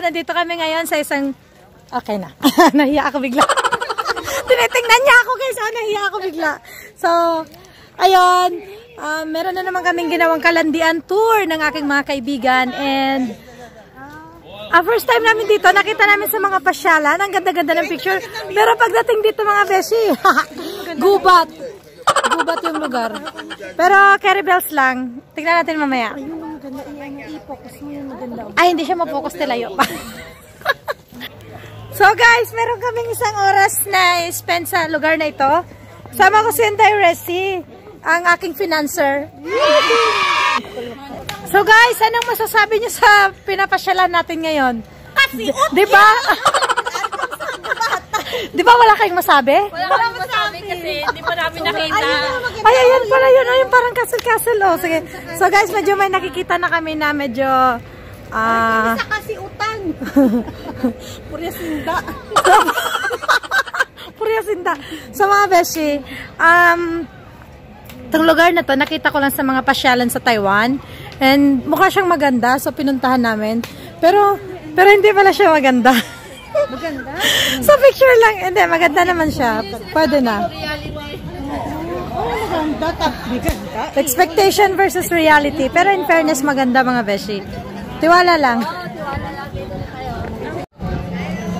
nandito kami ngayon sa isang... Okay na. nahiya ako bigla. Tinitingnan niya ako guys. Oh, nahiya ako bigla. So, ayun. Uh, meron na naman kaming ginawang kalandian tour ng aking mga kaibigan. And, uh, first time namin dito, nakita namin sa mga pasyalan. Ang ganda-ganda ng picture. Pero pagdating dito mga beshi, gubat. Gubat yung lugar. Pero carry bells lang. Tingnan natin mamaya. Ay, hindi siya mapokus tilayo pa. so guys, meron kaming isang oras na spend sa lugar na ito. Sama ko si Enday Resi, ang aking financer. So guys, anong masasabi niyo sa pinapasyalan natin ngayon? Kasi, Di ba? Di ba wala kayong masabi? Wala akong masabi hindi pa namin nakita. Ay, ayan pala yun. Ayun, parang castle-castle. Oh, sige. So guys, medyo may nakikita na kami na medyo... Ah... Isa kasi utang. Purya sinda. Purya sinda. So mga beshi, um, itong lugar na to, nakita ko lang sa mga pasyalan sa Taiwan. And mukha siyang maganda, so pinuntahan namin. Pero, pero hindi pala siya maganda. Maganda. sa picture lang, hindi, maganda naman siya. Pwede na. Oh, maganda. Maganda. Expectation versus reality. Pero in fairness, maganda mga beshi. Tiwala lang.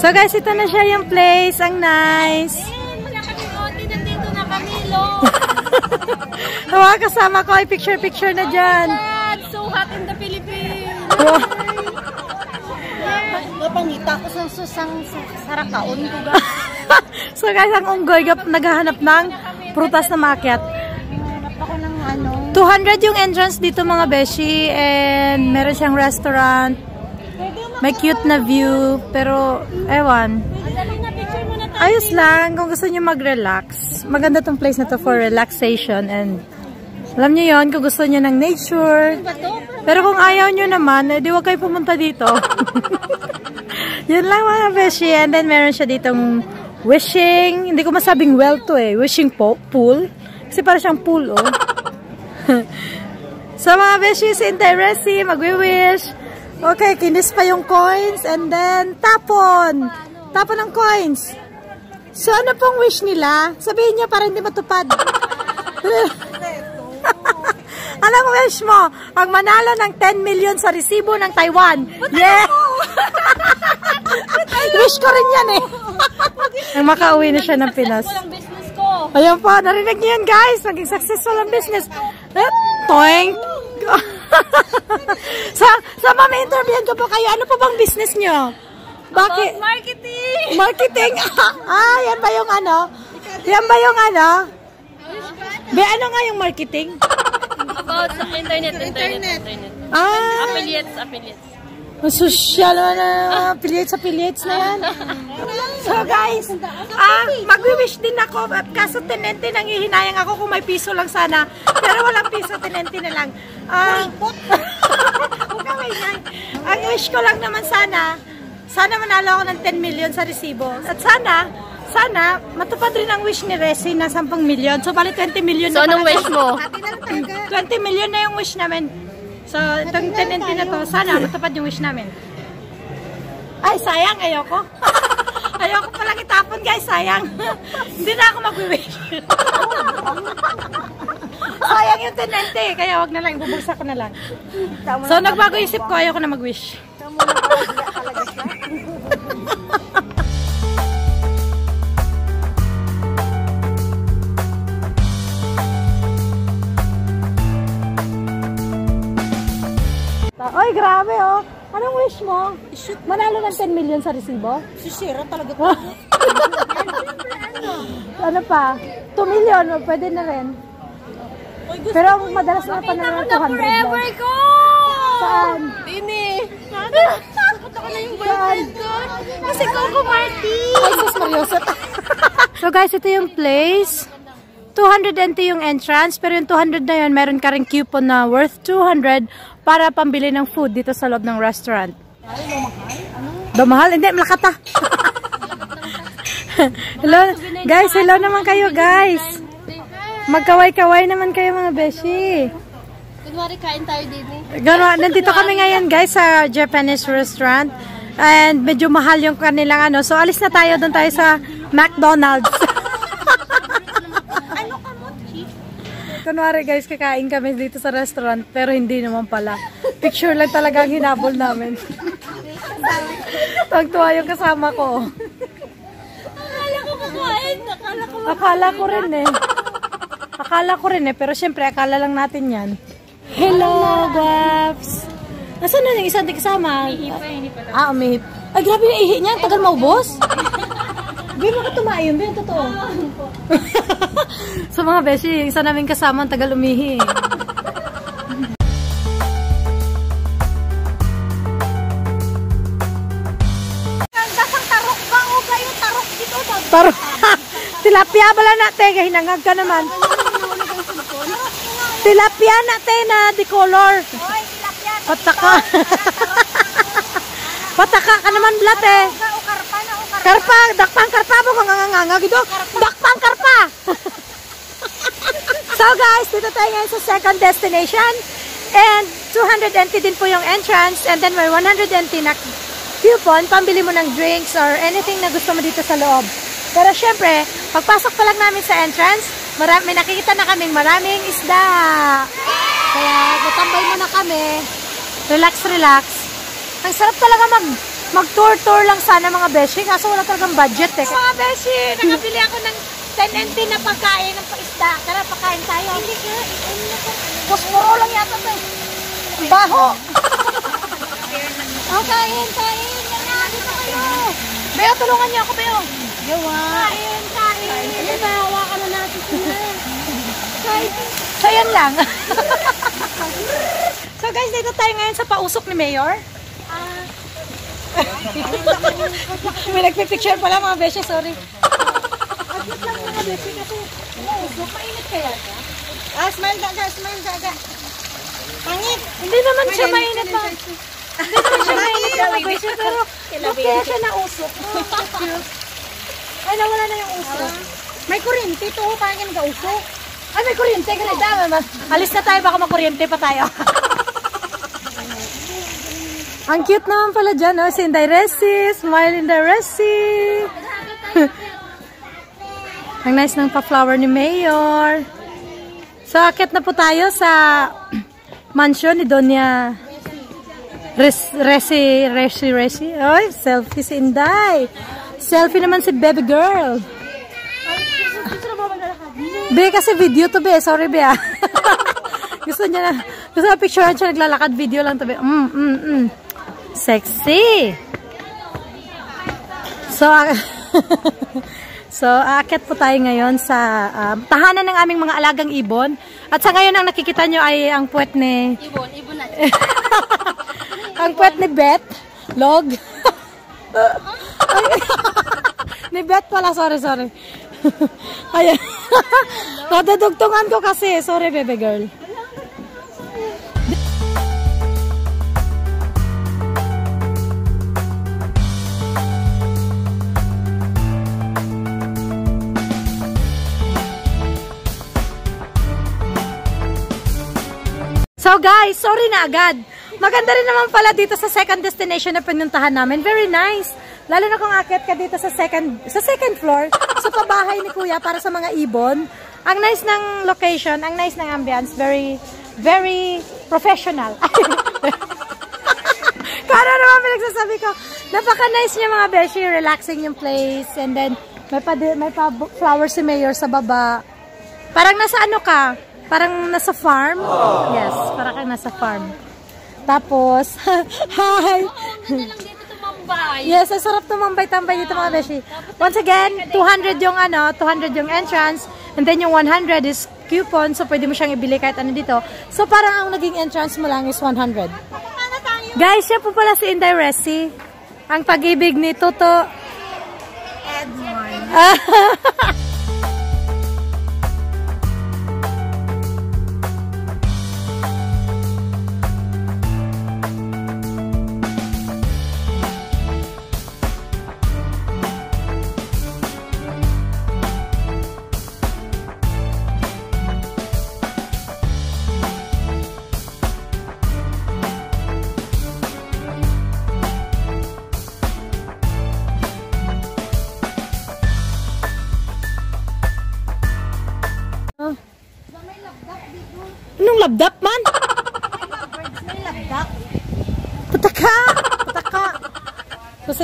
So guys, ito na siya yung place. Ang nice. Hawa, kasama ko ay picture-picture na dyan. So hot in the Philippines. Napangita ko sa susang sarakaon ko ga. so guys, ang unggoy gap naghahanap ng prutas na maakyat. Hanap ako ng ano. 200 yung entrance dito mga beshi and meron siyang restaurant. May cute na view, pero ewan. Ayos lang kung gusto niyo mag-relax. Maganda tong place na to for relaxation and alam niyo yon kung gusto niyo ng nature. Ba to? Pero kung ayaw nyo naman, eh, di wag kayo pumunta dito. Yun lang mga beshi. And then meron siya ditong wishing. Hindi ko masabing well to eh. Wishing po pool. Kasi para siyang pool oh. so mga beshi, si Interesi, magwi-wish. Okay, kinis pa yung coins. And then tapon. Tapon ng coins. So ano pong wish nila? Sabihin niyo para hindi matupad. Anong wish mo? Ang manalo ng 10 million sa resibo ng Taiwan. Yeah! wish ko rin yan eh. Ang makauwi na siya ng Pinas. Walang business ko. Ayan po, narinig niyo yan guys. Naging successful ang business. Eh, toing! sa, sa mama interviewin ko po kayo, ano po bang business niyo? Bakit? About marketing. Marketing. ah, yan ba yung ano? Yan ba yung ano? Be, ano nga yung marketing? About sa internet, internet, internet. Ah, Affiliates, affiliates. social na affiliates, affiliates na yan. So guys, ah, magwi-wish din ako. At kaso tenente nang ihinayang ako kung may piso lang sana. Pero walang piso, tenente na lang. Ah, Huwag ka maingay. Ang wish ko lang naman sana, sana manalo ako ng 10 million sa resibo. At sana, sana, matupad rin ang wish ni Resi na 10 million. So, bali 20 million So, na anong pala wish siya. mo? 20 million na yung wish namin. So, itong tenente na to, sana matupad yung wish namin. Ay, sayang, ayoko. ayoko palang itapon, guys, sayang. Hindi na ako mag-wish. sayang yung tenente, kaya wag na lang, bubulsa ko na lang. So, nagbago isip ko, ayoko na mag-wish. Ay, grabe oh. Anong wish mo? Manalo ng 10 million sa resibo? Sisira talaga Ano pa? 2 million, oh, pwede na rin. Pero ang madalas na panalo ng 200 lang. Forever ko! Saan? Dini! Nakakot ako na yung boyfriend ko. Kasi Coco Marty! Ay, sus, Mariosa. so guys, ito yung place. 200 NT yung entrance, pero yung 200 na yun, meron ka rin coupon na worth 200 para pambili ng food dito sa loob ng restaurant. Daw mahal? Hindi, malakata. hello, guys, hello naman kayo, guys. Magkaway-kaway naman kayo mga beshi. Kunwari kain tayo din eh. Gano, nandito kami ngayon guys sa Japanese restaurant. And medyo mahal yung kanilang ano. So, alis na tayo. Doon tayo sa McDonald's. Ano ka mo, chief? Kunwari guys, kakain kami dito sa restaurant. Pero hindi naman pala. Picture lang talaga ang hinabol namin. Tagtuwa yung kasama ko. Akala ko kakain. Akala ko Akala ko rin eh. Akala ko rin eh. Pero syempre, akala lang natin yan. Hello, Guaps! Nasaan na yung isang kasama? Ah, umihip. Ay, grabe yung ihi niya. Ang Tagal maubos. Mo ka tumayon. Hindi, totoo. Sa mga beshi, yung isa namin kasama, ang tagal umihi. Tarok. Tilapia bala na, te. Hinangag ka naman. Tilapia na, te, na di color. Pataka. Pataka ka naman, blate. Ka o karpa dakpang karpa mo kung nganganga gitu. Dakpang karpa. so guys, dito tayo ngayon sa second destination. And 280 din po yung entrance. And then may 120 na coupon. Pambili mo ng drinks or anything na gusto mo dito sa loob. Pero syempre, pagpasok pa lang namin sa entrance, marami, may nakikita na kaming maraming isda. Kaya natambay muna kami. Relax, relax. Ang sarap talaga mag mag-tour-tour lang sana mga beshi. Kaso wala talagang budget eh. Mga beshi, nakabili ako ng 10 and 10 na pagkain ng paisda. Tara, pakain tayo. Hindi ka, ano na ka? Posporo lang yata to eh. Ang baho. Oh, kain, kain. Nangyari na kayo. Beo, tulungan niyo ako, Beo. Yawa. Kain, kain. Ano ba, hawakan na natin sila. Kain. So, yan lang. so, guys, dito tayo ngayon sa pausok ni Mayor. Ah, May nagpipicture pala mga beshi, sorry. agit lang mga beshi kasi. Oh, mainit kaya ka? Ah, smile gaga, smile gaga. Pangit. Hindi naman siya mainit pa. Hindi naman siya mainit mga beshi, pero kaya siya nausok. Ay, nawala na yung usok. May kuryente to, pangin ka usok. Ay, may kuryente. Ganito. Alis na tayo, baka makuryente pa tayo. Ang cute naman pala dyan, oh. Si Inday Resi. Smile Inday Resi. Ang nice ng pa-flower ni Mayor. So, akit na po tayo sa mansion ni Donya Res, Resi, Resi, Resi. Oy, selfie si Inday. Selfie naman si baby girl. Be, kasi video to be. Sorry, be ah. gusto niya na, gusto na picture siya naglalakad. Video lang to be. Mm, mm, mm. Sexy. So, so, aakyat po tayo ngayon sa um, tahanan ng aming mga alagang ibon. At sa ngayon, ang nakikita nyo ay ang puwet ni... Ibon, ibon na. ang puwet ni Beth. Log. ni Beth pala. Sorry, sorry. Ayan. Nadadugtungan ko kasi. Sorry, baby girl. So guys, sorry na agad. Maganda rin naman pala dito sa second destination na pinuntahan namin. Very nice. Lalo na kung akit ka dito sa second sa second floor, sa pabahay ni Kuya para sa mga ibon. Ang nice ng location, ang nice ng ambience, very very professional. Para naman pinagsasabi ko, napaka-nice niya mga beshi, relaxing yung place, and then may pa, may pa flower si Mayor sa baba. Parang nasa ano ka? Parang nasa farm? Yes, parang kang nasa farm. Tapos, hi! Tumambay. Yes, ang sarap tumambay-tambay dito mga beshi. Once again, 200 yung ano, 200 yung entrance, and then yung 100 is coupon, so pwede mo siyang ibili kahit ano dito. So parang ang naging entrance mo lang is 100. Ano tayo? Guys, siya po pala si Inday Resi. Ang pag-ibig ni Toto. Edmond.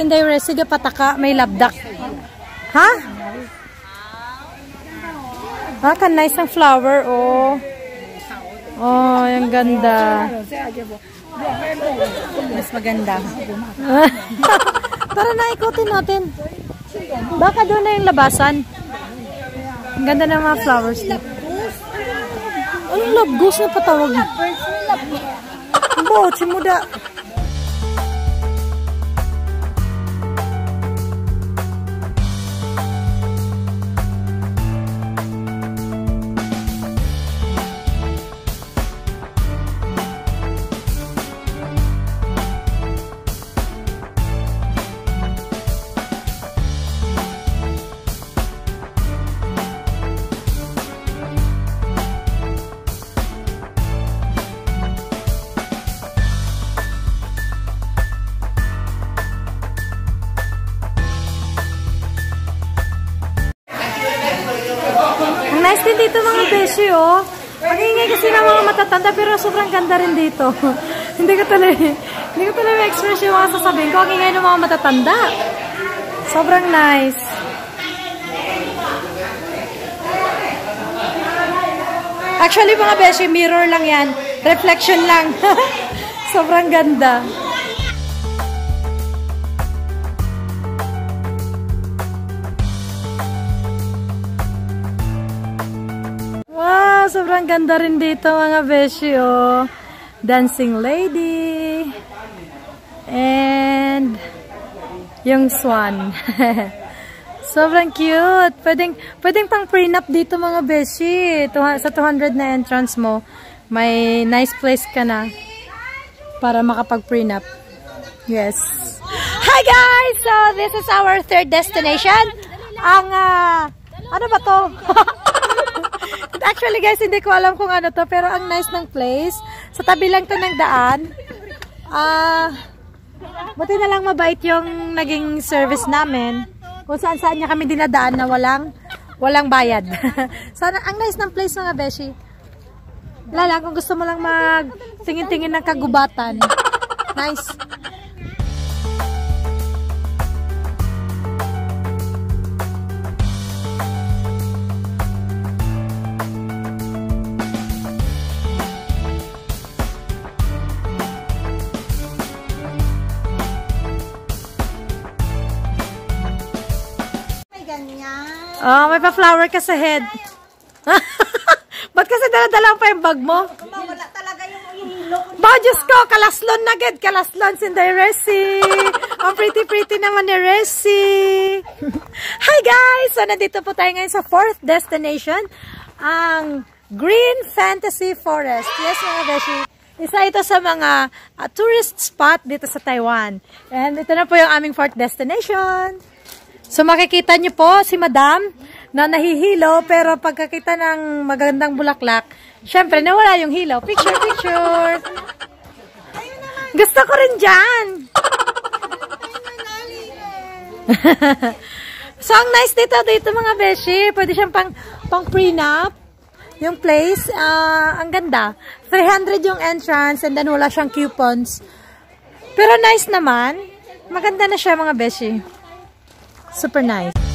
So, sinday resiga pataka, may labdak. Ha? Ha, kan nice ang flower, oh. Oh, yung ganda. Mas maganda. Tara na, ikutin natin. Baka doon na yung labasan. Ang ganda ng mga flowers. Anong love goose na patawag? Birds may labdak. Bo, mga matatanda pero sobrang ganda rin dito. hindi ko tuloy, hindi ko tuloy ma-express yung mga sasabihin ko. Ang ingay ng mga matatanda. Sobrang nice. Actually mga beshi, mirror lang yan. Reflection lang. sobrang ganda. Sobrang ganda rin dito mga beshi, oh. Dancing lady. And yung swan. sobrang cute. Pwedeng, pwedeng pang prenup dito mga beshi. Sa 200 na entrance mo, may nice place ka na para makapag-prenup. Yes. Hi guys! So, this is our third destination. Ang, ah, ano ba to? Actually guys, hindi ko alam kung ano to, pero ang nice ng place. Sa tabi lang to ng daan. Ah, buti na lang mabait yung naging service namin. Kung saan saan niya kami dinadaan na walang walang bayad. Sana ang nice ng place mga beshi. Lala, kung gusto mo lang mag tingin-tingin ng kagubatan. Nice. Oh, may pa-flower ka sa head. Ba't kasi dala-dala pa yung bag mo? Kumawala talaga yung hilo ko. Ba, Diyos ko, kalaslon na gid, kalaslon sinday Resi. Ang pretty-pretty naman ni Resi. Hi guys! So, nandito po tayo ngayon sa fourth destination, ang Green Fantasy Forest. Yes, mga beshi. Isa ito sa mga ah, tourist spot dito sa Taiwan. And ito na po yung aming fourth destination. So makikita niyo po si Madam na nahihilo pero pagkakita ng magandang bulaklak, syempre nawala yung hilo. Picture, picture. Gusto ko rin dyan. so ang nice dito dito mga beshi, pwede siyang pang pang prenup. Yung place, ah, ang ganda. 300 yung entrance and then wala siyang coupons. Pero nice naman. Maganda na siya mga beshi. Super nice.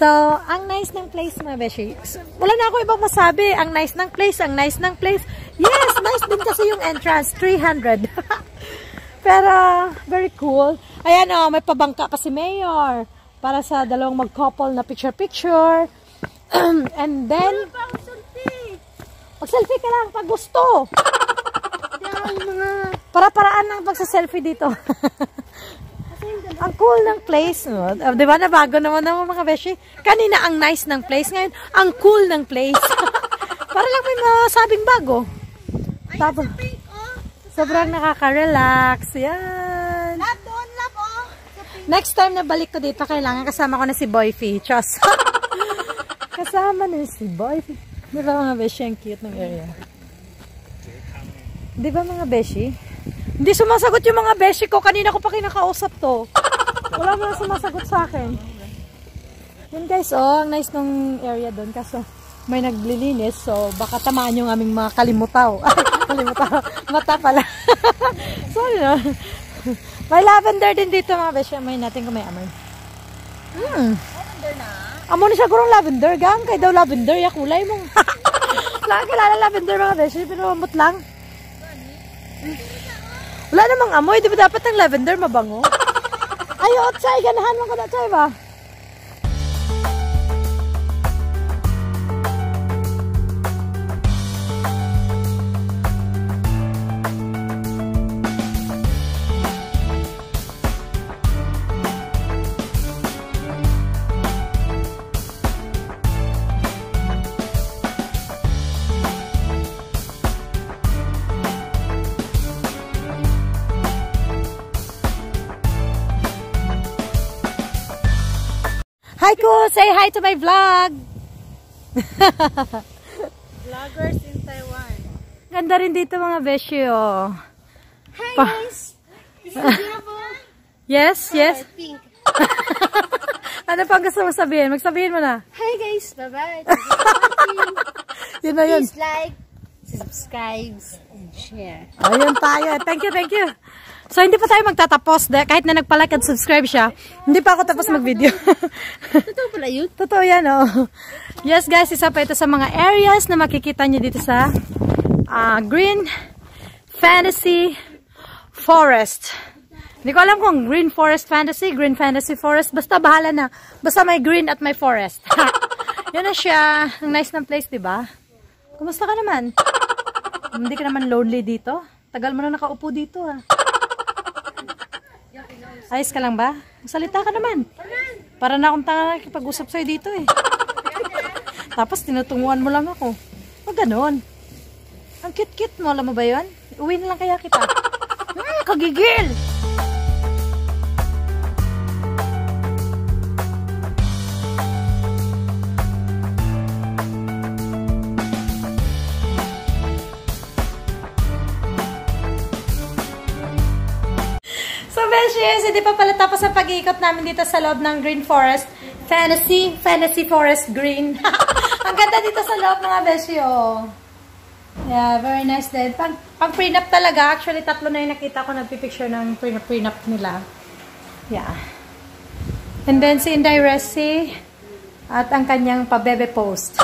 So, ang nice ng place, mga beshi. Wala na ako ibang masabi. Ang nice ng place, ang nice ng place. Yes, nice din kasi yung entrance. 300. Pero, very cool. Ayan o, may pabangka pa si Mayor. Para sa dalawang mag-couple na picture-picture. And then, mag-selfie ka lang pag gusto. Para-paraan ng pagsa-selfie dito. ang cool ng place. No? Uh, di ba na bago naman ng mga beshi? Kanina ang nice ng place. Ngayon, ang cool ng place. Para lang may masabing bago. Tapos, Sobrang nakaka-relax. Yan. Love doon, love oh. Next time na balik ko dito, kailangan kasama ko na si Boyfie. Chos. kasama na si Boyfie. Di ba mga beshi, ang cute ng area. Di ba mga beshi? Hindi sumasagot yung mga beshi ko. Kanina ko pa kinakausap to. Wala mo na sumasagot sa akin. Yun guys, oh, ang nice nung area doon. Kaso, may naglilinis. So, baka tamaan yung aming mga kalimutaw. Kalimutaw. Mata pala. Sorry no. May lavender din dito mga beshi. Amoy natin kung may amoy. Hmm. Lavender na. Amo ni siya gurong lavender. Gang, kay daw lavender. Ya kulay mong. Wala kilala lavender mga beshi. Pero amot lang. Wala namang amoy. Di ba dapat ang lavender mabango? Ayo, Chay. Ganahan mo ko na, Chay? Ko! Say hi to my vlog! Vloggers in Taiwan. Ganda rin dito mga beshi, oh. Hi Pa- guys. This is beautiful. Yes, yes. Pink. ano pang gusto mo sabihin? Magsabihin mo na. Hi guys. Bye-bye. Yun na yun. Please like, subscribe, and share. Ayun tayo. Thank you, thank you. So, hindi pa tayo magtatapos. Kahit na nagpa-like at subscribe siya, hindi pa ako tapos mag-video. Totoo pala yun. Totoo yan, oh. Yes, guys, isa pa ito sa mga areas na makikita nyo dito sa ah, Green Fantasy Forest. Hindi ko alam kung Green Forest Fantasy, Green Fantasy Forest. Basta bahala na. Basta may green at may forest. Yan na siya. Ang nice ng place, di ba? Kumusta ka naman? Hindi ka naman lonely dito? Tagal mo na nakaupo dito, ha? Ayos ka lang ba? Salita ka naman. Para na akong tanga nakikipag-usap sa'yo dito, eh. Tapos tinutunguan mo lang ako. O ganon. Ang cute-cute mo. Alam mo ba yun? Uwi na lang kaya kita. Hmm, kagigil! Hindi pa pala tapos ang pag-iikot namin dito sa loob ng Green Forest. Fantasy, Fantasy Forest Green. ang ganda dito sa loob mga Beshi, oh. Yeah, very nice din. Pag, pag prenup talaga, actually tatlo na yung nakita ko nagpipicture ng prenup, prenup nila. Yeah. And then si Inday Resi at ang kanyang pabebe post.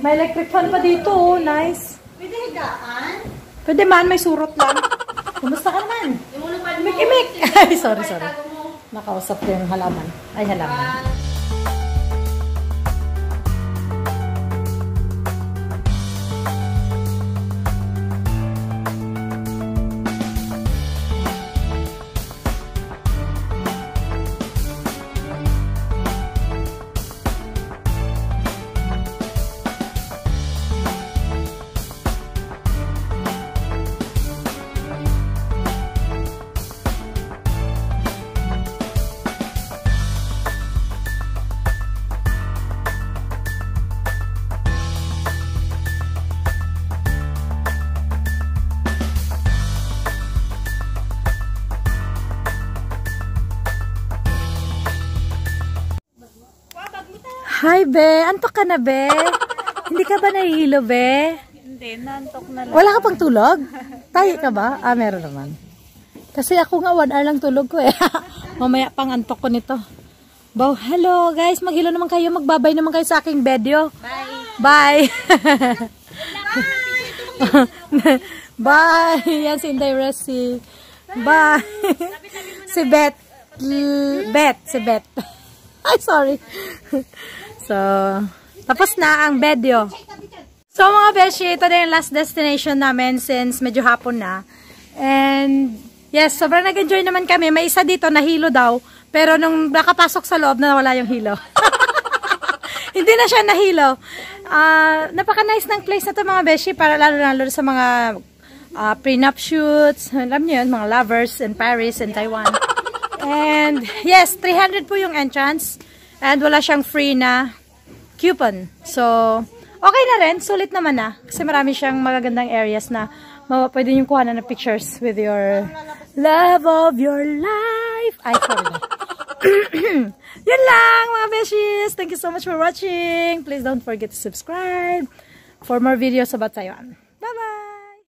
may electric fan pa dito, oh. Nice. Pwede higaan? Pwede man, may surot lang. Kumusta ka naman? Imik-imik! Ay, sorry, sorry. Nakausap ko yung halaman. Ay, halaman. Hi, be. Antok ka na, be? Hindi ka ba nahihilo, be? Hindi, nantok na lang. Wala ka pang tulog? Tayo ka ba? Ah, meron naman. Kasi ako nga, one hour lang tulog ko eh. Mamaya pang antok ko nito. Bow, hello guys. Maghilo naman kayo. Magbabay naman kayo sa aking video. Bye. Bye. Bye. Yan si Inday Resi. Bye. si Beth. Beth. Si Beth. Ay, sorry. So, tapos na ang video. So, mga beshi, ito na yung last destination namin since medyo hapon na. And, yes, sobrang nag-enjoy naman kami. May isa dito na hilo daw. Pero nung nakapasok sa loob, nawala yung hilo. Hindi na siya nahilo. Ah, napaka-nice ng place na to mga beshi para lalo lalo sa mga uh, prenup shoots. Alam niyo yun, mga lovers in Paris and Taiwan. And yes, 300 po yung entrance. And wala siyang free na coupon. So, okay na rin. Sulit naman na. Kasi marami siyang magagandang areas na pwede yung kuha na ng pictures with your love of your life. Ay, sorry. Yun lang mga beshies. Thank you so much for watching. Please don't forget to subscribe for more videos about Taiwan.